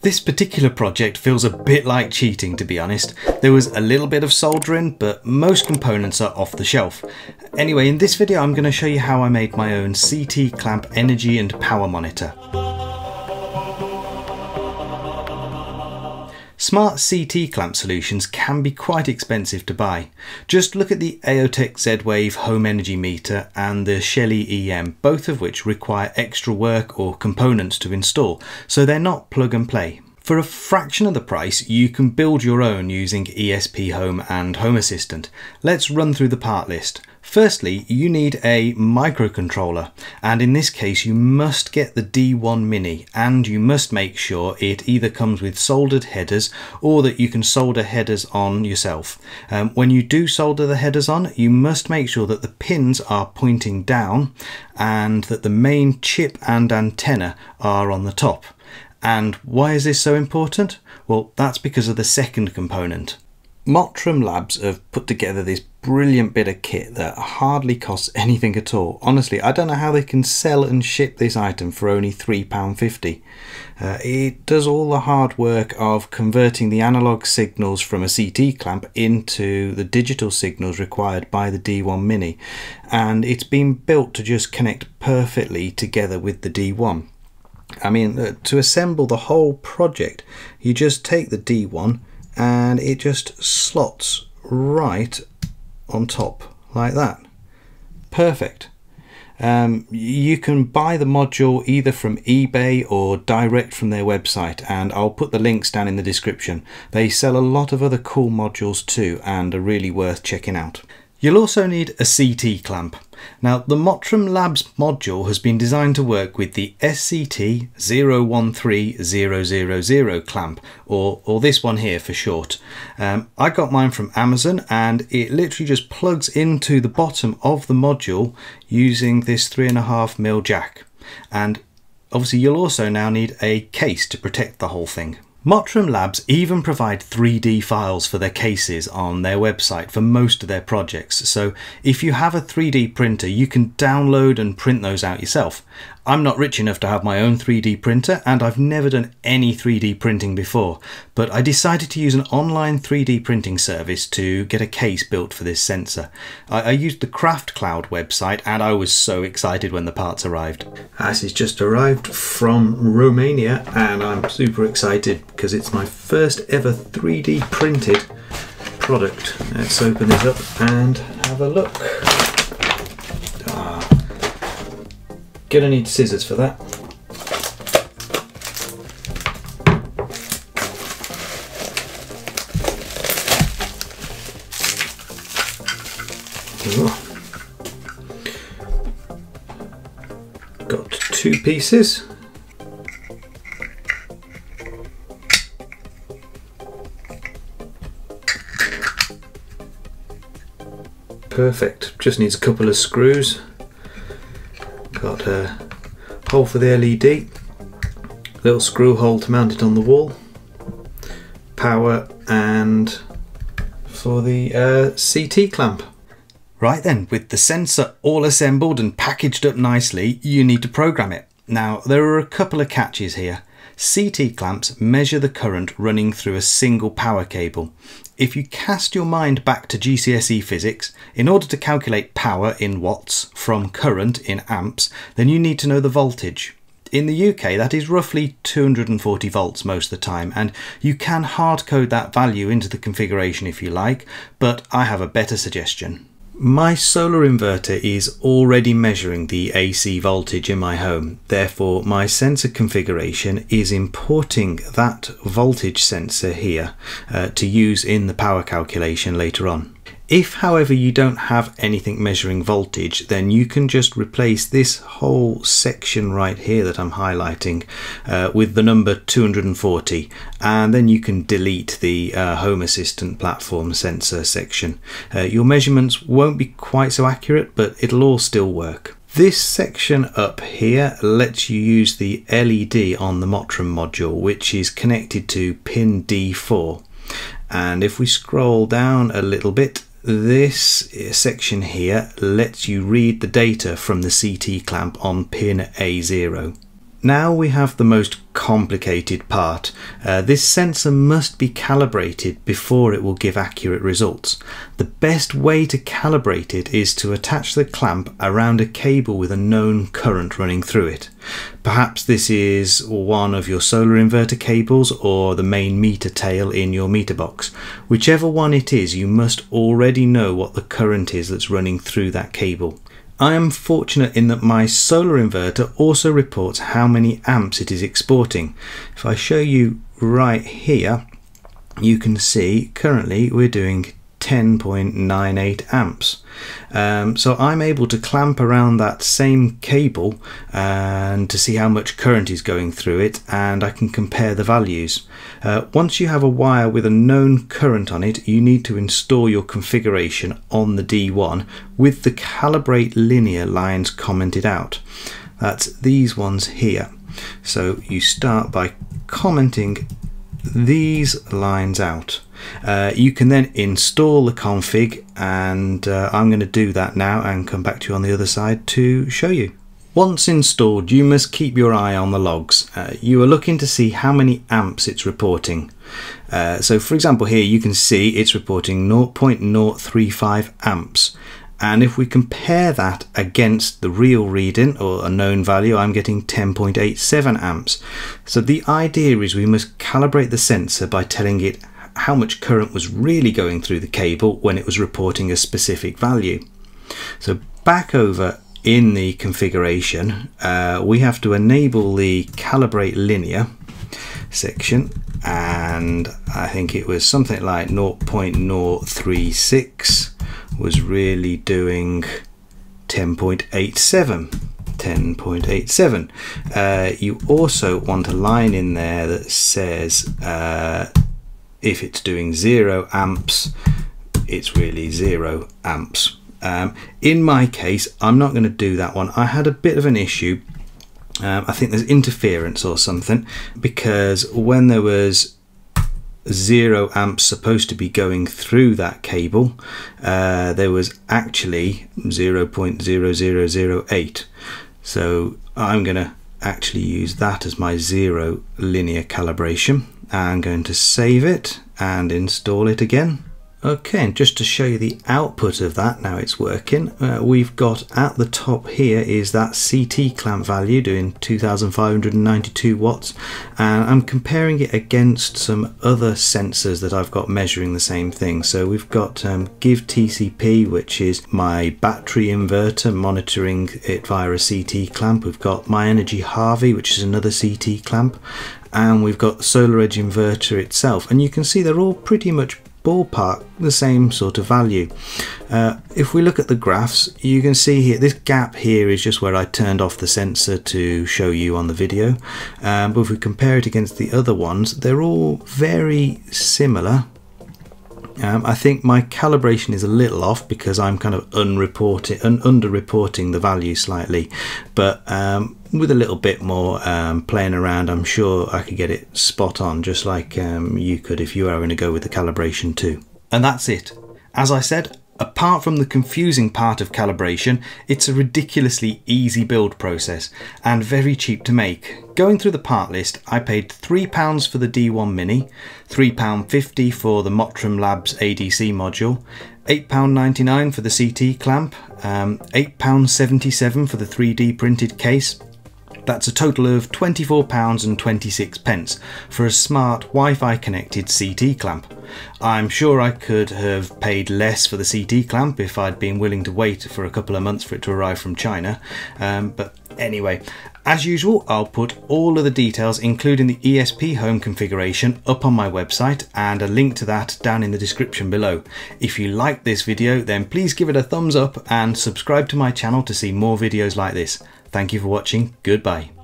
This particular project feels a bit like cheating to be honest. There was a little bit of soldering, but most components are off the shelf. Anyway, in this video I'm going to show you how I made my own CT clamp energy and power monitor. Smart CT clamp solutions can be quite expensive to buy. Just look at the Aeotec Z-Wave home energy meter and the Shelly EM, both of which require extra work or components to install, so they're not plug and play. For a fraction of the price, you can build your own using ESPHome and Home Assistant. Let's run through the part list. Firstly, you need a microcontroller, and in this case you must get the D1 Mini and you must make sure it either comes with soldered headers or that you can solder headers on yourself. Um, when you do solder the headers on, you must make sure that the pins are pointing down and that the main chip and antenna are on the top. And why is this so important? Well, that's because of the second component. Mottram Labs have put together this brilliant bit of kit that hardly costs anything at all. Honestly, I don't know how they can sell and ship this item for only £3.50. Uh, it does all the hard work of converting the analog signals from a CT clamp into the digital signals required by the D1 Mini, and it's been built to just connect perfectly together with the D1. I mean, uh, to assemble the whole project, you just take the D1 and it just slots right on top like that. Perfect. Um, you can buy the module either from eBay or direct from their website and I'll put the links down in the description. They sell a lot of other cool modules too and are really worth checking out. You'll also need a CT clamp. Now the Mottram Labs module has been designed to work with the SCT 013000 clamp or, or this one here for short. Um, I got mine from Amazon and it literally just plugs into the bottom of the module using this 3.5mm jack and obviously you'll also now need a case to protect the whole thing. Mottram Labs even provide 3D files for their cases on their website for most of their projects, so if you have a 3D printer you can download and print those out yourself. I'm not rich enough to have my own 3D printer and I've never done any 3D printing before, but I decided to use an online 3D printing service to get a case built for this sensor. I, I used the CraftCloud website and I was so excited when the parts arrived. This has just arrived from Romania and I'm super excited because it's my first ever 3D printed product. Let's open this up and have a look. Gonna need scissors for that. Got two pieces. Perfect, just needs a couple of screws got a hole for the LED, little screw hole to mount it on the wall, power and for the uh, CT clamp. Right then, with the sensor all assembled and packaged up nicely, you need to program it. Now, there are a couple of catches here. CT clamps measure the current running through a single power cable. If you cast your mind back to GCSE physics, in order to calculate power in watts from current in amps, then you need to know the voltage. In the UK, that is roughly 240 volts most of the time, and you can hard code that value into the configuration if you like, but I have a better suggestion. My solar inverter is already measuring the AC voltage in my home, therefore my sensor configuration is importing that voltage sensor here uh, to use in the power calculation later on. If, however, you don't have anything measuring voltage, then you can just replace this whole section right here that I'm highlighting uh, with the number 240, and then you can delete the uh, Home Assistant platform sensor section. Uh, your measurements won't be quite so accurate, but it'll all still work. This section up here lets you use the LED on the Mottram module, which is connected to pin D4. And if we scroll down a little bit, this uh, section here lets you read the data from the CT clamp on pin A0. Now we have the most complicated part. Uh, this sensor must be calibrated before it will give accurate results. The best way to calibrate it is to attach the clamp around a cable with a known current running through it. Perhaps this is one of your solar inverter cables or the main meter tail in your meter box. Whichever one it is, you must already know what the current is that's running through that cable. I am fortunate in that my solar inverter also reports how many amps it is exporting. If I show you right here, you can see currently we're doing 10.98 amps. Um, so I'm able to clamp around that same cable and to see how much current is going through it and I can compare the values. Uh, once you have a wire with a known current on it you need to install your configuration on the D1 with the calibrate linear lines commented out. That's these ones here. So you start by commenting these lines out. Uh, you can then install the config and uh, I'm going to do that now and come back to you on the other side to show you. Once installed you must keep your eye on the logs. Uh, you are looking to see how many amps it's reporting. Uh, so for example here you can see it's reporting 0.035 amps and if we compare that against the real reading or a known value I'm getting 10.87 amps so the idea is we must calibrate the sensor by telling it how much current was really going through the cable when it was reporting a specific value. So back over in the configuration uh, we have to enable the calibrate linear section and I think it was something like 0.036 was really doing 10.87 10.87 uh, you also want a line in there that says uh, if it's doing zero amps it's really zero amps. Um, in my case I'm not going to do that one. I had a bit of an issue. Um, I think there's interference or something because when there was zero amps supposed to be going through that cable uh, there was actually 0.0008 so I'm gonna actually use that as my zero linear calibration I'm going to save it and install it again Okay, and just to show you the output of that, now it's working, uh, we've got at the top here is that CT clamp value doing 2592 watts, and I'm comparing it against some other sensors that I've got measuring the same thing. So we've got um, GivTCP, which is my battery inverter monitoring it via a CT clamp. We've got myenergi Harvi, which is another CT clamp, and we've got SolarEdge inverter itself. And you can see they're all pretty much ballpark the same sort of value. Uh, if we look at the graphs, you can see here, this gap here is just where I turned off the sensor to show you on the video. Um, but if we compare it against the other ones, they're all very similar. Um, I think my calibration is a little off because I'm kind of unreporting, un underreporting the value slightly, but um, with a little bit more um, playing around, I'm sure I could get it spot on, just like um, you could if you were going to go with the calibration too. And that's it. As I said, Apart from the confusing part of calibration, it's a ridiculously easy build process and very cheap to make. Going through the part list, I paid £3 for the D1 Mini, £3.50 for the Mottram Labs ADC module, £8.99 for the CT clamp, um, £8.77 for the 3D printed case, that's a total of £24.26 for a smart Wi-Fi connected CT clamp. I'm sure I could have paid less for the CT clamp if I'd been willing to wait for a couple of months for it to arrive from China, um, but anyway, as usual, I'll put all of the details, including the ESPHome configuration, up on my website and a link to that down in the description below. If you like this video, then please give it a thumbs up and subscribe to my channel to see more videos like this. Thank you for watching. Goodbye.